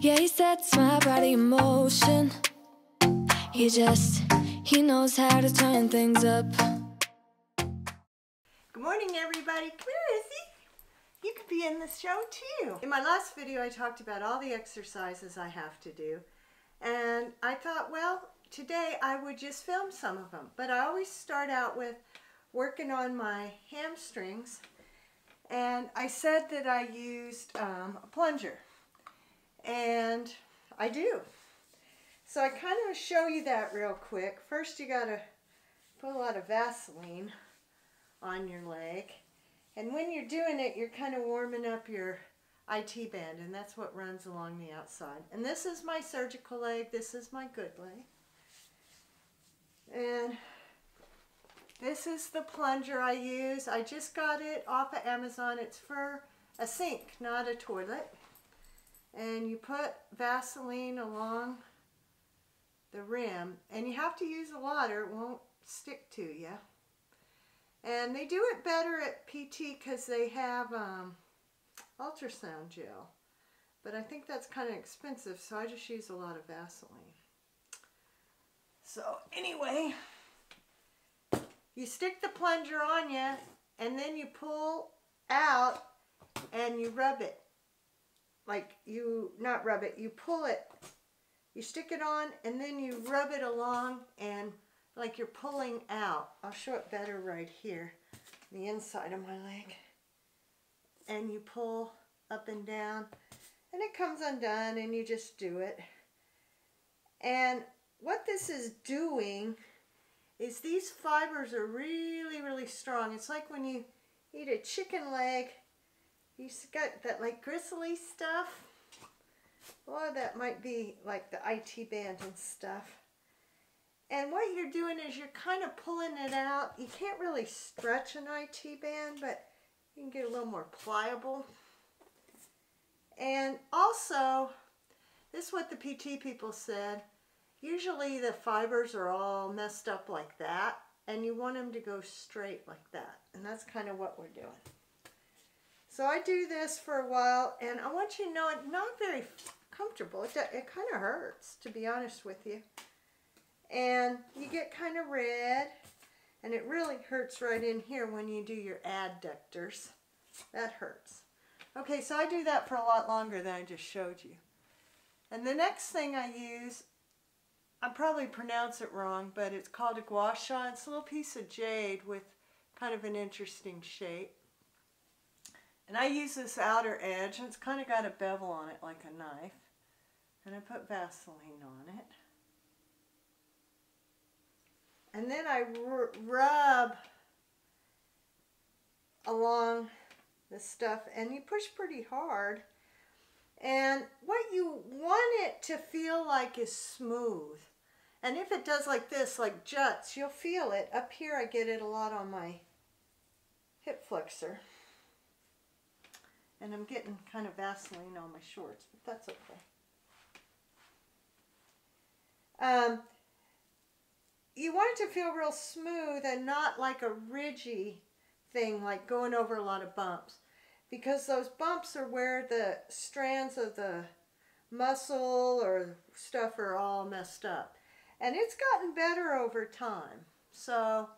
Yeah, he sets my body motion. He just, he knows how to turn things up. Good morning, everybody. Come here, Izzy. You could be in the show too. In my last video, I talked about all the exercises I have to do. And I thought, well, today I would just film some of them. But I always start out with working on my hamstrings. And I said that I used um, a plunger. And I do. So I kind of show you that real quick. First you got to put a lot of Vaseline on your leg. And when you're doing it, you're kind of warming up your IT band, and that's what runs along the outside. And this is my surgical leg. This is my good leg. And this is the plunger I use. I just got it off of Amazon. It's for a sink, not a toilet. And you put Vaseline along the rim, and you have to use a lot or it won't stick to you. And they do it better at PT because they have um, ultrasound gel. But I think that's kind of expensive, so I just use a lot of Vaseline. So anyway, you stick the plunger on you, and then you pull out and you rub it. Like you, not rub it, you pull it, you stick it on, and then you rub it along and like you're pulling out. I'll show it better right here, the inside of my leg. And you pull up and down, and it comes undone, and you just do it. And what this is doing is these fibers are really, really strong. It's like when you eat a chicken leg, you got that like gristly stuff. Or that might be like the IT band and stuff. And what you're doing is you're kind of pulling it out. You can't really stretch an IT band, but you can get a little more pliable. And also, this is what the PT people said. Usually the fibers are all messed up like that, and you want them to go straight like that. And that's kind of what we're doing. So I do this for a while, and I want you to know it's not very comfortable. It, it kind of hurts, to be honest with you and you get kind of red and it really hurts right in here when you do your adductors. That hurts. Okay, so I do that for a lot longer than I just showed you. And the next thing I use, I probably pronounce it wrong, but it's called a gua sha. It's a little piece of jade with kind of an interesting shape. And I use this outer edge, and it's kind of got a bevel on it like a knife. And I put Vaseline on it. And then I rub along the stuff and you push pretty hard. And what you want it to feel like is smooth. And if it does like this, like juts, you'll feel it. Up here I get it a lot on my hip flexor. And I'm getting kind of Vaseline on my shorts, but that's okay. Um, you want it to feel real smooth and not like a ridgy thing, like going over a lot of bumps. Because those bumps are where the strands of the muscle or stuff are all messed up. And it's gotten better over time. So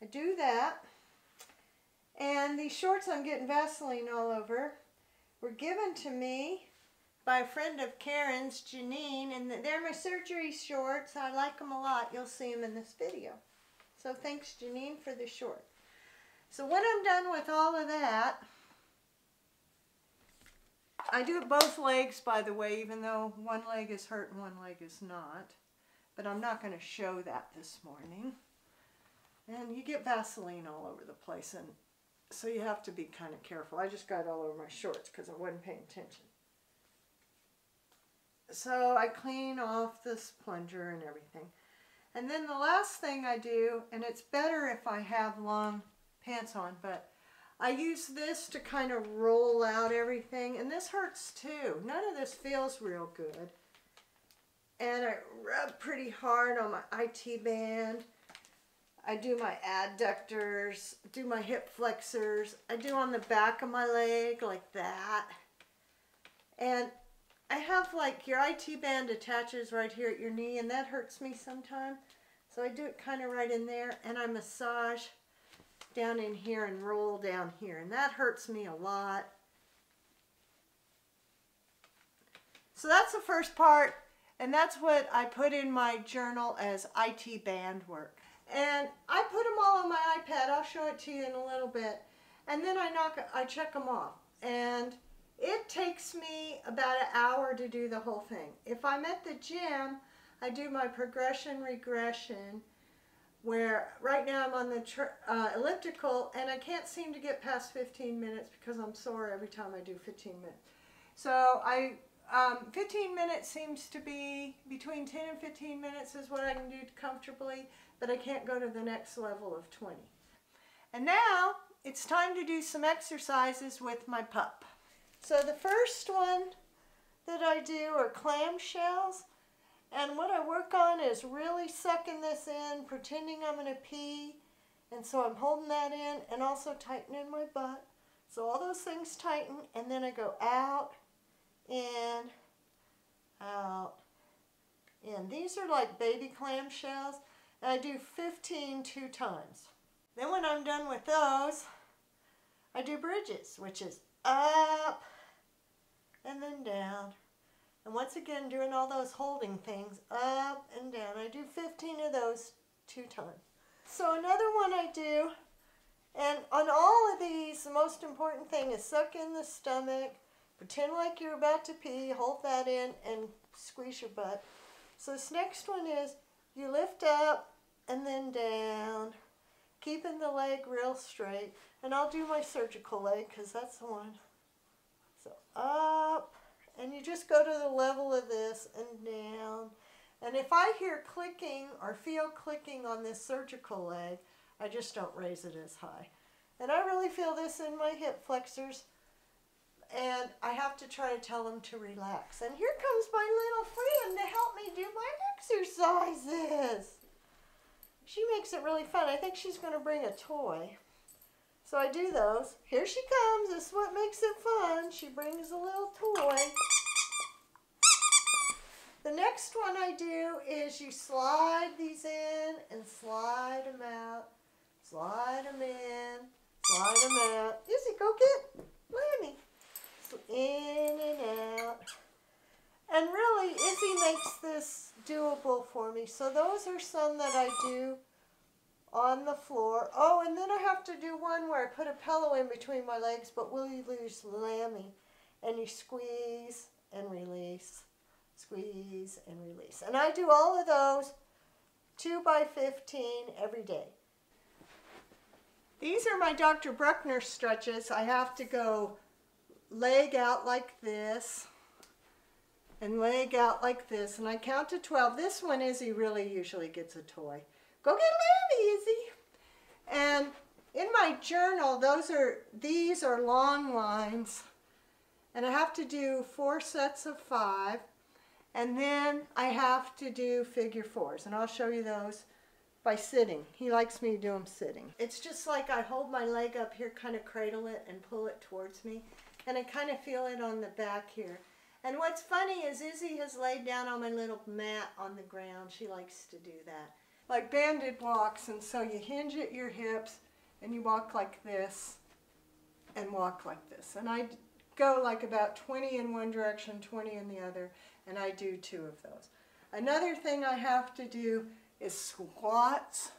I do that. And these shorts I'm getting Vaseline all over were given to me by a friend of Karen's, Janine, and they're my surgery shorts. I like them a lot. You'll see them in this video. So thanks, Janine, for the short. So when I'm done with all of that, I do both legs, by the way, even though one leg is hurt and one leg is not. But I'm not going to show that this morning. And you get Vaseline all over the place, and so you have to be kind of careful. I just got all over my shorts because I wasn't paying attention so I clean off this plunger and everything. And then the last thing I do, and it's better if I have long pants on, but I use this to kind of roll out everything. And this hurts too. None of this feels real good. And I rub pretty hard on my IT band. I do my adductors, do my hip flexors. I do on the back of my leg like that. And I have like your IT band attaches right here at your knee and that hurts me sometimes. So I do it kind of right in there and I massage down in here and roll down here and that hurts me a lot. So that's the first part and that's what I put in my journal as IT band work. And I put them all on my iPad. I'll show it to you in a little bit. And then I knock, I check them off. And it takes me about an hour to do the whole thing. If I'm at the gym, I do my progression regression where right now I'm on the uh, elliptical and I can't seem to get past 15 minutes because I'm sore every time I do 15 minutes. So I, um, 15 minutes seems to be, between 10 and 15 minutes is what I can do comfortably, but I can't go to the next level of 20. And now it's time to do some exercises with my pup. So the first one that I do are clamshells. And what I work on is really sucking this in, pretending I'm going to pee. And so I'm holding that in and also tightening my butt. So all those things tighten and then I go out, in, out, in. These are like baby clamshells. And I do 15 two times. Then when I'm done with those, I do bridges, which is up and then down, and once again, doing all those holding things up and down. I do 15 of those two times. So another one I do, and on all of these, the most important thing is suck in the stomach, pretend like you're about to pee, hold that in, and squeeze your butt. So this next one is you lift up and then down, keeping the leg real straight. And I'll do my surgical leg because that's the one. So up, and you just go to the level of this and down. And if I hear clicking or feel clicking on this surgical leg, I just don't raise it as high. And I really feel this in my hip flexors. And I have to try to tell them to relax. And here comes my little friend to help me do my exercises. She makes it really fun. I think she's going to bring a toy. So I do those. Here she comes. This is what makes it fun. She brings a little toy. The next one I do is you slide these in and slide them out. Slide them in, slide them out. Izzy, go get in and out. And really, Izzy makes this doable for me. So those are some that I do on the floor. Oh, and then I have to do one where I put a pillow in between my legs, but will you lose Lammy? And you squeeze and release, squeeze and release. And I do all of those 2 by 15 every day. These are my Dr. Bruckner stretches. I have to go leg out like this and leg out like this. And I count to 12. This one is he really usually gets a toy. Go get Lammy, Izzy. And in my journal, those are these are long lines. And I have to do four sets of five. And then I have to do figure fours. And I'll show you those by sitting. He likes me to do them sitting. It's just like I hold my leg up here, kind of cradle it and pull it towards me. And I kind of feel it on the back here. And what's funny is Izzy has laid down on my little mat on the ground. She likes to do that. Like banded walks and so you hinge at your hips and you walk like this and walk like this. And I go like about 20 in one direction 20 in the other and I do two of those. Another thing I have to do is squats.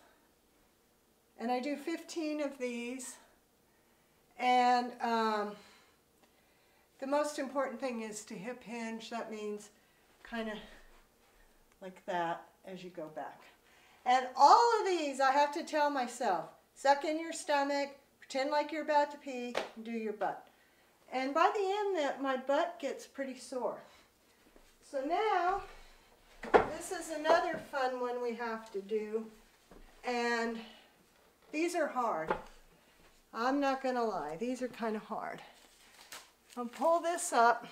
And I do 15 of these. And um, the most important thing is to hip hinge that means kind of like that as you go back and all of these I have to tell myself, suck in your stomach, pretend like you're about to pee, and do your butt. And by the end that my butt gets pretty sore. So now, this is another fun one we have to do. And these are hard. I'm not going to lie, these are kind of hard. I'll pull this up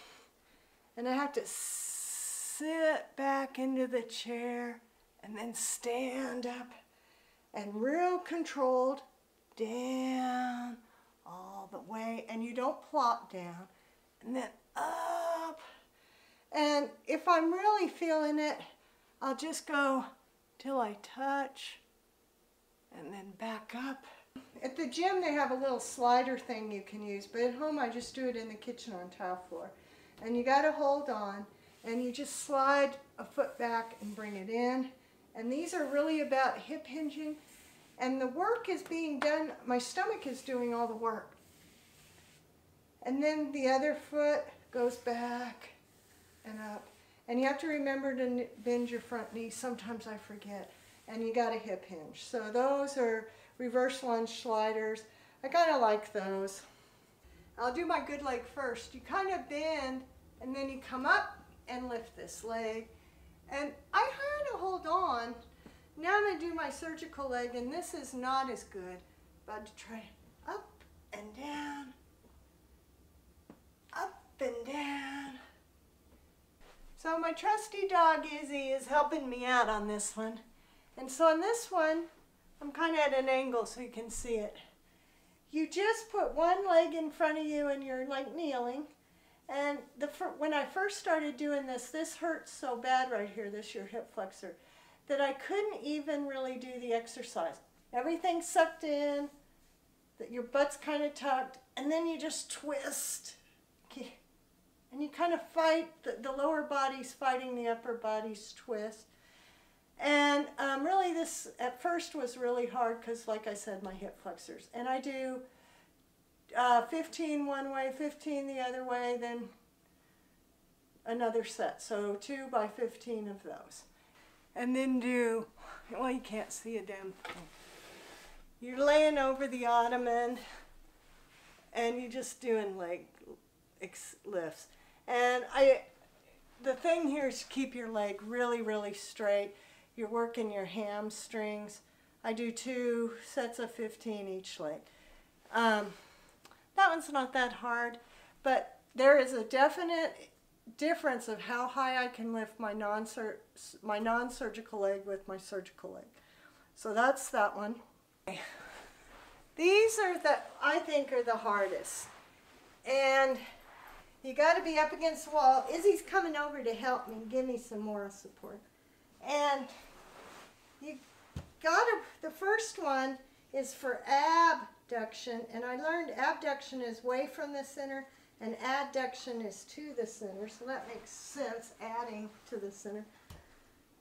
and I have to sit back into the chair and then stand up and real controlled down all the way and you don't plop down and then up And if I'm really feeling it, I'll just go till I touch and then back up. At the gym, they have a little slider thing you can use, but at home, I just do it in the kitchen on tile floor. And you gotta hold on, and you just slide a foot back and bring it in. And these are really about hip hinging. And the work is being done, my stomach is doing all the work. And then the other foot goes back and up. And you have to remember to bend your front knee. Sometimes I forget. And you got a hip hinge. So those are reverse lunge sliders. I kind of like those. I'll do my good leg first. You kind of bend and then you come up and lift this leg. And I kind of hold on. Now I'm going to do my surgical leg and this is not as good. But to try up and down, up and down. So my trusty dog Izzy is helping me out on this one. And so on this one, I'm kind of at an angle so you can see it. You just put one leg in front of you and you're like kneeling. And the when I first started doing this, this hurts so bad right here, this your hip flexor, that I couldn't even really do the exercise. Everything sucked in, that your butt's kind of tucked, and then you just twist. And you kind of fight, the, the lower body's fighting the upper body's twist. And um, really this at first was really hard because like I said, my hip flexors. And I do uh, 15 one way, 15 the other way, then another set. So two by 15 of those. And then do, well you can't see a damn thing. You're laying over the ottoman and you're just doing leg lifts. And I, the thing here is keep your leg really, really straight. You're working your hamstrings. I do two sets of 15 each leg. Um, that one's not that hard, but there is a definite difference of how high I can lift my non my non-surgical leg with my surgical leg. So that's that one. These are the I think are the hardest. And you got to be up against the wall. Izzy's coming over to help me, give me some moral support. And you got the first one is for abduction. And I learned abduction is way from the center and adduction is to the center. So that makes sense, adding to the center.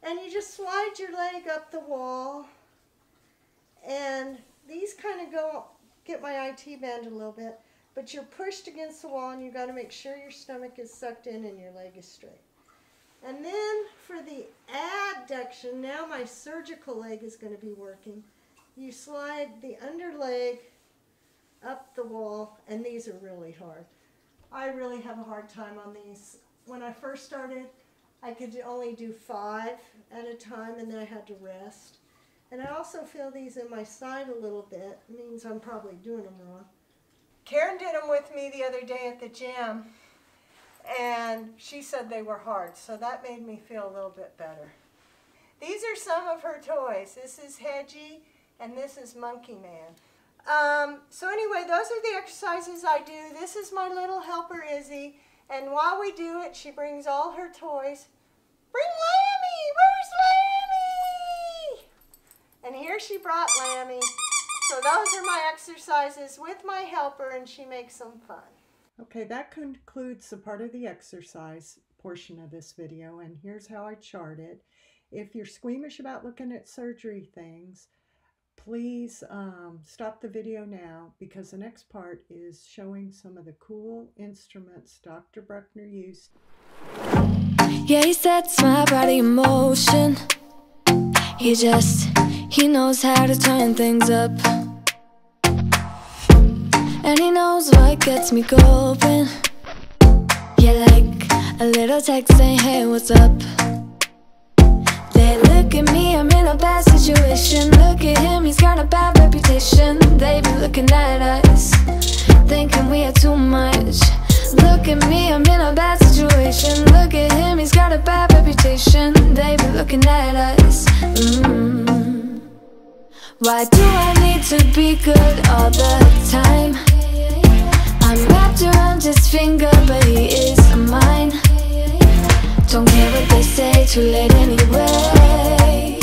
And you just slide your leg up the wall. And these kind of go, get my IT band a little bit. But you're pushed against the wall and you've got to make sure your stomach is sucked in and your leg is straight. And then for the adduction, now my surgical leg is going to be working. You slide the under leg up the wall, and these are really hard. I really have a hard time on these. When I first started, I could only do five at a time, and then I had to rest. And I also feel these in my side a little bit. It means I'm probably doing them wrong. Karen did them with me the other day at the gym, and she said they were hard, so that made me feel a little bit better. These are some of her toys. This is Hedgie, and this is Monkey Man. Um, so anyway, those are the exercises I do. This is my little helper, Izzy, and while we do it, she brings all her toys. Bring Lammy! Where's Lammy? And here she brought Lammy. So those are my exercises with my helper and she makes them fun. Okay, that concludes the part of the exercise portion of this video and here's how I chart it. If you're squeamish about looking at surgery things, please um, stop the video now because the next part is showing some of the cool instruments Dr. Bruckner used. Yeah, he sets my body in motion. He just, he knows how to turn things up. Knows what gets me going Yeah, like a little text saying, hey, what's up? They look at me, I'm in a bad situation Look at him, he's got a bad reputation They be looking at us Thinking we are too much Look at me, I'm in a bad situation Look at him, he's got a bad reputation They be looking at us mm. Why do I need to be good all the time? Wrapped around his finger, but he is mine Don't care what they say, too late anyway.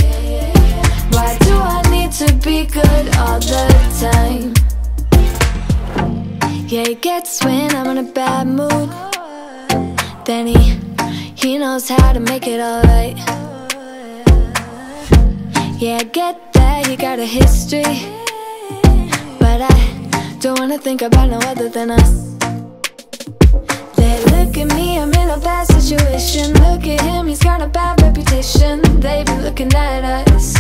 Why do I need to be good all the time? Yeah, he gets when I'm in a bad mood. Then he he knows how to make it alright. Yeah, I get that he got a history, but I don't wanna think about no other than us. At me, I'm in a bad situation. Look at him, he's got a bad reputation. They be looking at us,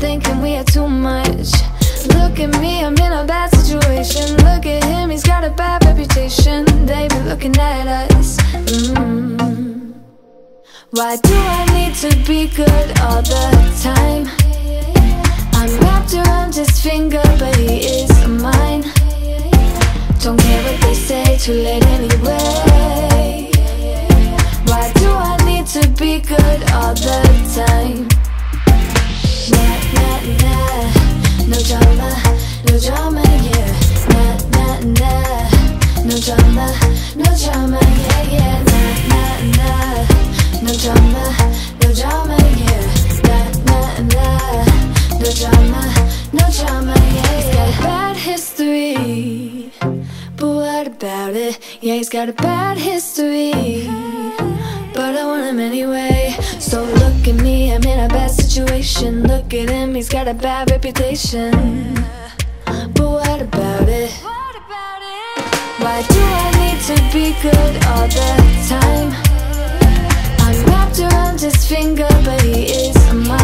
thinking we are too much. Look at me, I'm in a bad situation. Look at him, he's got a bad reputation. They be looking at us. Mm. Why do I need to be good all the time? I'm wrapped around his finger, but he is mine. Don't care what they say, too late anyway. Good all the time? Nah, nah, nah, no drama, no drama, yeah. Nah, nah, nah, no drama, no drama, yeah, yeah. Nah, nah, nah, no drama, no drama, yeah. Nah, nah, nah, no drama, no drama, yeah. He's got a bad history, but what about it? Yeah, he's got a bad history, but I want him anyway. So look at me, I'm in a bad situation. Look at him, he's got a bad reputation. But what about it? Why do I need to be good all the time? I'm wrapped around his finger, but he is mine.